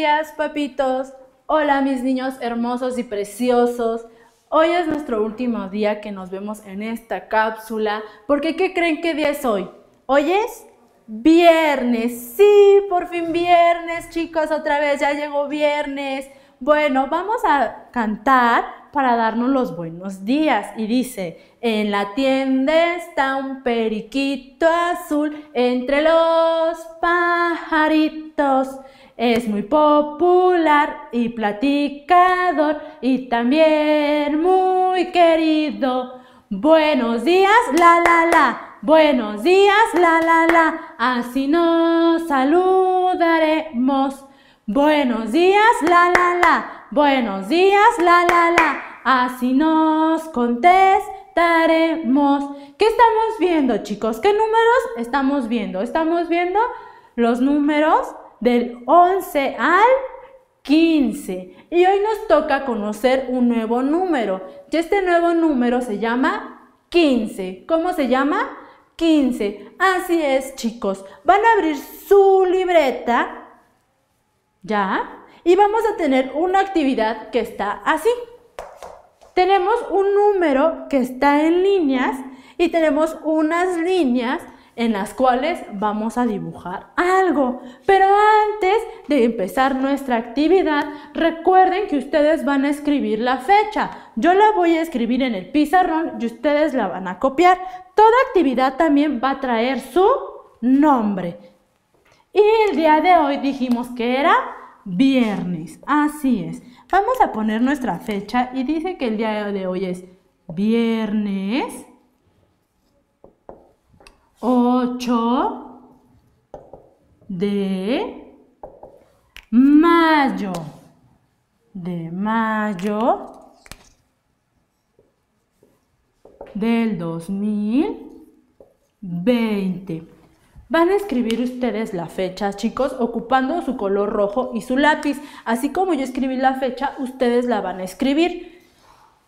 días, papitos. Hola, mis niños hermosos y preciosos. Hoy es nuestro último día que nos vemos en esta cápsula. Porque, ¿qué creen que día es hoy? Hoy es viernes. Sí, por fin viernes, chicos. Otra vez ya llegó viernes. Bueno, vamos a cantar para darnos los buenos días. Y dice, en la tienda está un periquito azul entre los pajaritos. Es muy popular y platicador y también muy querido. Buenos días, la la la. Buenos días, la la la. Así nos saludaremos. Buenos días, la la la. Buenos días, la la la. Así nos contestaremos. ¿Qué estamos viendo, chicos? ¿Qué números estamos viendo? Estamos viendo los números del 11 al 15. Y hoy nos toca conocer un nuevo número. Y este nuevo número se llama 15. ¿Cómo se llama? 15. Así es, chicos. Van a abrir su libreta ¿Ya? Y vamos a tener una actividad que está así. Tenemos un número que está en líneas y tenemos unas líneas en las cuales vamos a dibujar algo. Pero antes de empezar nuestra actividad, recuerden que ustedes van a escribir la fecha. Yo la voy a escribir en el pizarrón y ustedes la van a copiar. Toda actividad también va a traer su nombre. Y el día de hoy dijimos que era viernes. Así es. Vamos a poner nuestra fecha y dice que el día de hoy es viernes 8 de mayo. De mayo del 2020. Van a escribir ustedes la fecha, chicos, ocupando su color rojo y su lápiz. Así como yo escribí la fecha, ustedes la van a escribir.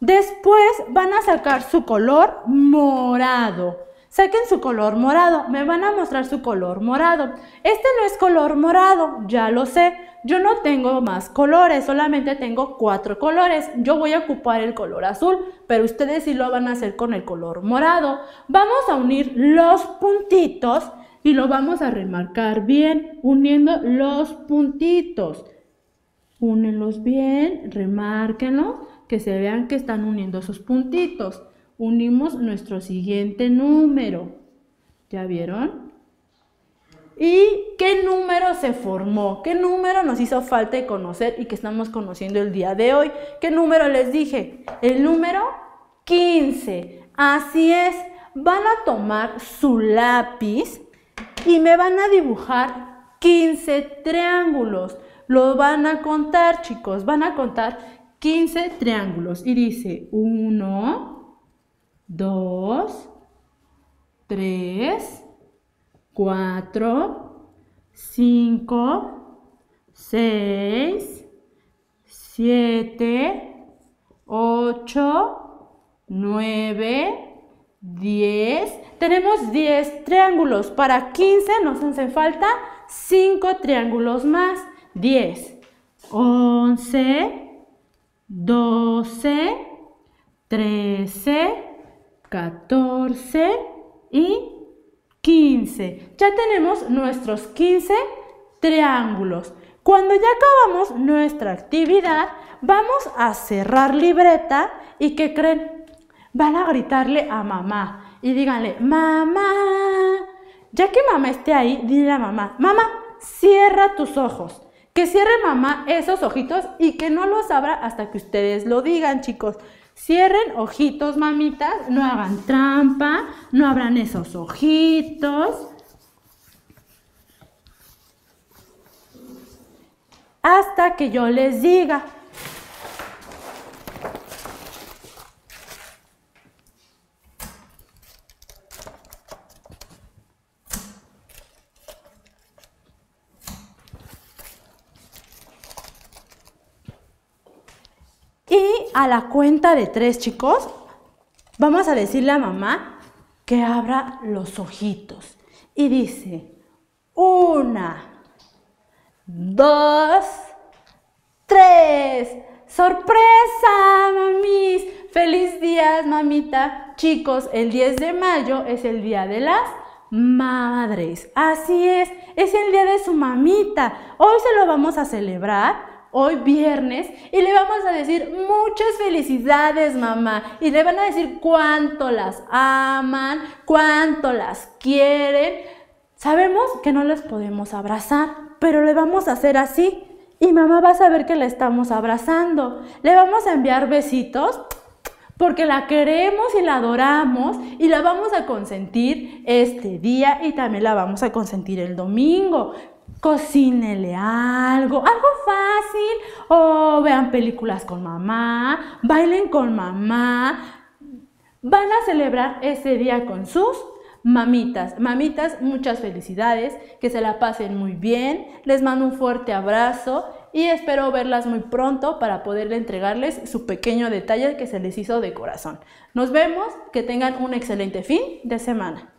Después van a sacar su color morado. Saquen su color morado. Me van a mostrar su color morado. Este no es color morado, ya lo sé. Yo no tengo más colores, solamente tengo cuatro colores. Yo voy a ocupar el color azul, pero ustedes sí lo van a hacer con el color morado. Vamos a unir los puntitos y lo vamos a remarcar bien uniendo los puntitos. Únenlos bien, remárquenlos, que se vean que están uniendo esos puntitos. Unimos nuestro siguiente número. ¿Ya vieron? ¿Y qué número se formó? ¿Qué número nos hizo falta de conocer y que estamos conociendo el día de hoy? ¿Qué número les dije? El número 15. Así es. Van a tomar su lápiz y me van a dibujar 15 triángulos. Lo van a contar, chicos, van a contar 15 triángulos. Y dice 1, 2, 3, 4, 5, 6, 7, 8, 9, 10. Tenemos 10 triángulos. Para 15 nos hacen falta 5 triángulos más. 10, 11, 12, 13, 14 y 15. Ya tenemos nuestros 15 triángulos. Cuando ya acabamos nuestra actividad, vamos a cerrar libreta y ¿qué creen? van a gritarle a mamá y díganle, mamá, ya que mamá esté ahí, dile a mamá, mamá, cierra tus ojos. Que cierre mamá esos ojitos y que no los abra hasta que ustedes lo digan, chicos. Cierren ojitos, mamitas, no hagan trampa, no abran esos ojitos. Hasta que yo les diga. A la cuenta de tres, chicos, vamos a decirle a mamá que abra los ojitos. Y dice, una, dos, ¡Sorpresa, mamis! ¡Feliz días, mamita! Chicos, el 10 de mayo es el día de las madres. Así es, es el día de su mamita. Hoy se lo vamos a celebrar hoy viernes y le vamos a decir muchas felicidades mamá y le van a decir cuánto las aman, cuánto las quieren. Sabemos que no les podemos abrazar, pero le vamos a hacer así y mamá va a saber que la estamos abrazando. Le vamos a enviar besitos porque la queremos y la adoramos y la vamos a consentir este día y también la vamos a consentir el domingo. Cocínele algo, algo o vean películas con mamá, bailen con mamá. Van a celebrar ese día con sus mamitas. Mamitas, muchas felicidades, que se la pasen muy bien. Les mando un fuerte abrazo y espero verlas muy pronto para poder entregarles su pequeño detalle que se les hizo de corazón. Nos vemos, que tengan un excelente fin de semana.